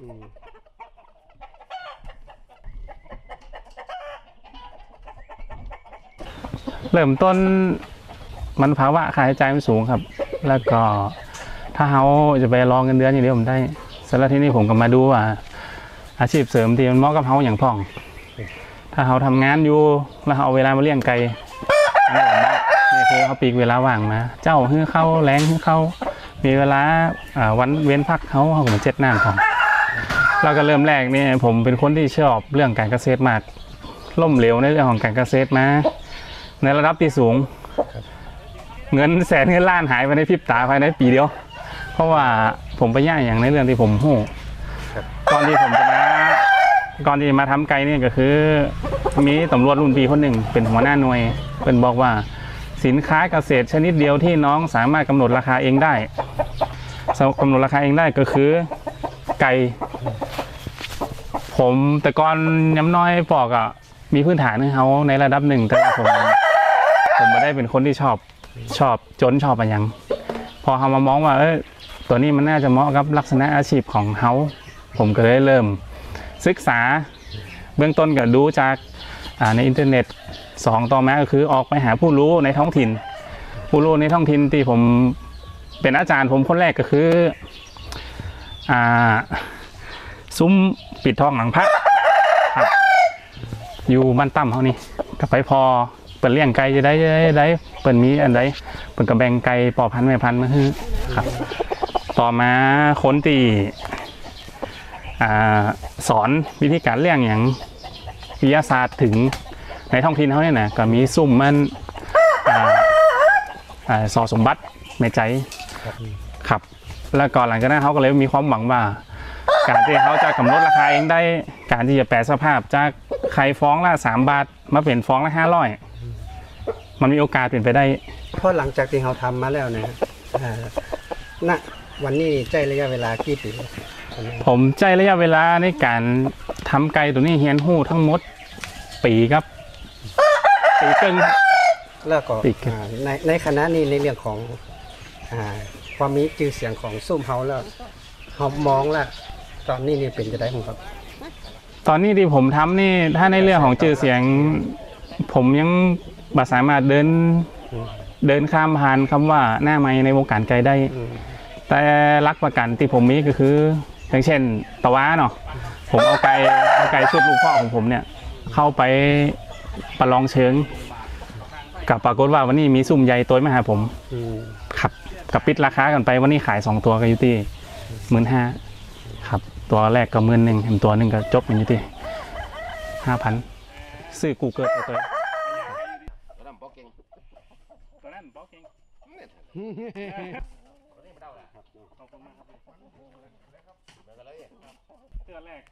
อืมเริ่มต้นมันภาวะค่าใจายมันสูงครับ แล้วก็ถ้าเขาจะไปรองเงินเดือนอย่างเดียวผมได้เสร็จแล้วที่นี่ผมก็มาดูว่า อาชีพเสริมที่มันเหมาะกับเขาอย่างพ่อง ถ้าเขาทำงานอยู่แล้วเขาเอาเวลามาเลี้ยงไก่อันนี้ผมว่านี่คือเขาปีกเวลาว่างมา เจ้าให้เข้าแรงให้เข้า มีเวลาอ่าวันเว้นพักเขาเขาก็มาเจ็ดน้ำของ แล้วก็เริ่มแรกเนี่ยผมเป็นคนที่ชอบเรื่องการเกษตรมากล่มเหลวในเรื่องของการเกษตรมา ในระดับที่สูง เงินแสนเงินล้านหายไปในพริบตาภายในปีเดียว เพราะว่าผมไปย่างอย่างในเรื่องที่ผมหู้ก่อนที่ผมจะมาก่อนที่จะมาทำไกลเนี่ยก็คือ มีตำรวจรุ่นปีคนหนึ่งเป็นหัวหน้าหน่วยเป็นบอกว่าสินค้าเกษตรชนิดเดียวที่น้องสามารถกำหนดราคาเองได้กำหนดราคาเองได้ก็คือ ไก่ผมแต่ก่อนย้ำน้อยปอกอะมีพื้นฐานให้เขาในระดับหนึ่งแต่ว่าผมผมไม่ได้เป็นคนที่ชอบชอบจนชอบอะไรยัง พอเขามามองว่าเออตัวนี้มันน่าจะเหมาะกับลักษณะอาชีพของเขาผมก็เลยเริ่ม ศึกษาเบื้องต้นก็ดูจากในอินเทอร์เน็ตสองต่อมาก็คือออกไปหาผู้รู้ในท้องถิ่น ผู้รู้ในท้องถิ่นที่ผมเป็นอาจารย์ผมคนแรกก็คือ อ่า ซุ้มปิดทองหลังพระอยู่บ้านตั้มเขานี่ก็ไปพอเปิดเลี้ยงไก่จะได้จะได้ได้เปิดมีอันใดเปิดกระแบงไก่ปอพันแม่พันมาคือครับ ต่อมาคนที่อ่าสอนวิธีการเลี้ยงอย่างวิทยาศาสตร์ถึงในท้องถิ่นเขาเนี่ยนะก็มีซุ่มมันอ่าอ่าสอสมบัติในใจครับ แล้วก็หลังจากนั้นเขาก็เลยมีความหวังว่า การที่เขาจะกำหนดราคาเองได้ การที่จะแปลสภาพจากไข่ฟองละสามบาทมาเป็นฟองละห้าร้อยมันมีโอกาสเป็นไปได้ เพราะหลังจากที่เราทำมาแล้วเนี่ยอ่าณวันนี้ใจระยะเวลากี่ปีประมาณผมใจระยะเวลาในการทำไก่ตัวนี้เฮียนหู้ทั้งหมดปีครับปีครึ่งครับแล้วก็ปีกครับอ่าในในคณะนี้ในเรื่องของอ่า ความมีชื่อเสียงของซุ่มเฮาแล้วเขามองแล้วตอนนี้นี่เป็นจะได้ของครับ ตอนนี้ที่ผมทำนี่ถ้าในเรื่องของชื่อเสียง ผมยังบาสามารถเดินอืมเดินข้ามผ่านคำว่าหน้าไม้ในวงการไก่ได้อืมแต่รักประกันที่ผมมีก็คือ อย่างเช่น ตะว้าเนาะผมเอาไก่เอาไก่ชุดลูกพ่อของผมเนี่ย เข้าไปประลองเชิง กับปรากฏว่าวันนี้มีซุ่มใหญ่ตัวมาหาผมอืมขับ กับปิดราคากันไปวันนี้ขายสองตัวก็อยู่ที่หมื่นห้าครับ ตัวแรกก็หมื่นหนึ่งเห็นตัวหนึ่งก็จบกันอยู่ที่ห้าพันซื้อกูเกิดตัวตัวตัวนั้นบอกเกิ้ล้วก็เลยเตือนแรก